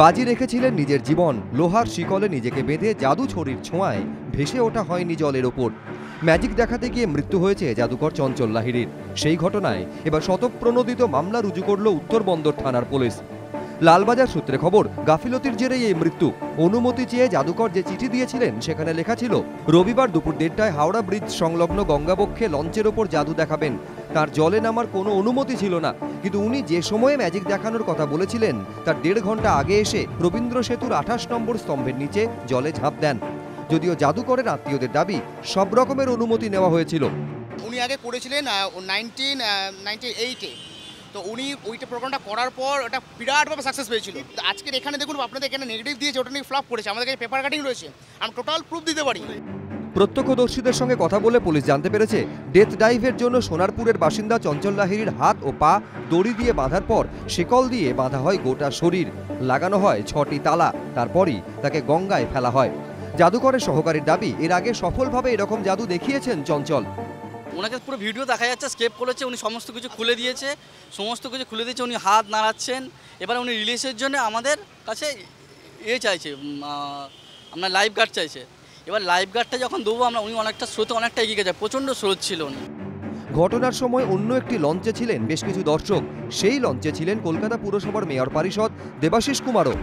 বাজি রেখেছিলেন নিজের জীবন। লোহার শিকলে নিজেকে বেঁধে জাদু ছড়ির ছোঁয়ায় ভেসে ওঠা হয়নি জলের ওপর। ম্যাজিক দেখাতে গিয়ে মৃত্যু হয়েছে জাদুকর চঞ্চল লাহিড়ির। সেই ঘটনায় এবার শতপ্রণোদিত মামলা রুজু করল উত্তরবন্দর থানার পুলিশ। লালবাজার সূত্রে খবর, গাফিলতির জেরেই এই মৃত্যু। অনুমতি চেয়ে জাদুকর যে চিঠি দিয়েছিলেন, সেখানে লেখা ছিল, রবিবার দুপুর দেড়টায় হাওড়া ব্রিজ সংলগ্ন গঙ্গাবক্ষে লঞ্চের ওপর জাদু দেখাবেন তার জলে নামার কোনো অনুমতি ছিল না। কিন্তু উনি যে সময়ে ম্যাজিক দেখানোর কথা বলেছিলেন, তার দেড় ঘণ্টা আগে এসে রবীন্দ্র সেতুর আঠাশ নম্বর স্তম্ভের নিচে জলে ঝাঁপ দেন। যদিও জাদুকরের আত্মীয়দের দাবি, সব রকমের অনুমতি নেওয়া হয়েছিল। উনি আগে করেছিলেন নাইনটিন নাইনটি এইটে তো উনি ওইটা প্রোগ্রামটা করার পর ওটা বিরাটভাবে সাকসেস পেয়েছিল। আজকের এখানে দেখুন, আপনাদের এখানে নেগেটিভ দিয়েছে, ওটা নিয়ে ফ্লপ করেছে, আমাদের কাছে পেপার কাটিং রয়েছে। আমরা টোটাল প্রুফ দিতে পারি। প্রত্যক্ষদর্শীদের সঙ্গে কথা বলে পুলিশ জানতে পেরেছে ডেথ ডাইভের জন্য সোনারপুরের বাসিন্দা চঞ্চল লাহিড়ির হাত ও পা দড়ি দিয়ে বাঁধার পর শিকল দিয়ে বাঁধা হয় গোটা শরীর। লাগানো হয় ছটি তালা, তারপরই তাকে গঙ্গায় ফেলা হয়। জাদুকরের সহকারীর দাবি, এর আগে সফলভাবে এরকম জাদু দেখিয়েছেন চঞ্চল। ওনাকে পুরো ভিডিও দেখা যাচ্ছে, স্কেপ করেছে, উনি সমস্ত কিছু খুলে দিয়েছে, সমস্ত কিছু খুলে দিয়েছে, উনি হাত নাড়াচ্ছেন। এবার উনি রিলিজের জন্য আমাদের কাছে এ চাইছে আপনার লাইফ গার্ড চাইছে। এবার লাইফ গার্ডটা যখন দেবো আমরা উনি অনেকটা স্রোতে অনেকটা এগিয়ে গেছে প্রচণ্ড স্রোত ছিল উনি। ঘটনার সময় অন্য একটি লঞ্চে ছিলেন বেশ কিছু দর্শক। সেই লঞ্চে ছিলেন কলকাতা পুরসভার মেয়র পরিষদ দেবাশিস কুমারও।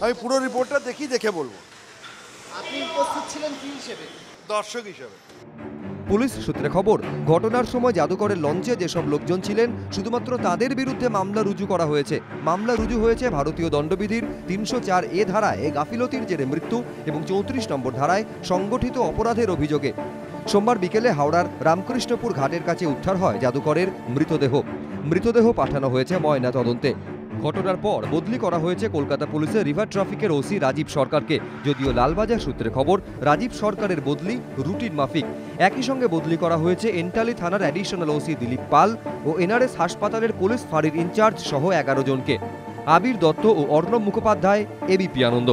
আমি পুরো রিপোর্টটা দেখি দেখে বলব। আপনি উপস্থিত ছিলেন কি হিসেবে? দর্শক হিসেবে। পুলিশ সূত্রে খবর, ঘটনার সময় জাদুকরের লঞ্চে যেসব লোকজন ছিলেন, শুধুমাত্র তাদের বিরুদ্ধে মামলা রুজু করা হয়েছে। মামলা রুজু হয়েছে ভারতীয় দণ্ডবিধির তিনশো চার এ ধারায় গাফিলতির জেরে মৃত্যু এবং চৌত্রিশ নম্বর ধারায় সংগঠিত অপরাধের অভিযোগে। সোমবার বিকেলে হাওড়ার রামকৃষ্ণপুর ঘাটের কাছে উদ্ধার হয় জাদুকরের মৃতদেহ। মৃতদেহ পাঠানো হয়েছে ময়না তদন্তে ঘটনার পর বদলি করা হয়েছে কলকাতা পুলিশের রিভার ট্রাফিকের ওসি রাজীব সরকারকে। যদিও লালবাজার সূত্রে খবর, রাজীব সরকারের বদলি রুটিন মাফিক। একই সঙ্গে বদলি করা হয়েছে এন্টালি থানার অ্যাডিশনাল ওসি দিলীপ পাল ও এনআরএস হাসপাতালের পুলিশ ফাঁড়ির ইনচার্জ সহ এগারো জনকে। আবির দত্ত ও অর্ণব মুখোপাধ্যায় এবিপি আনন্দ।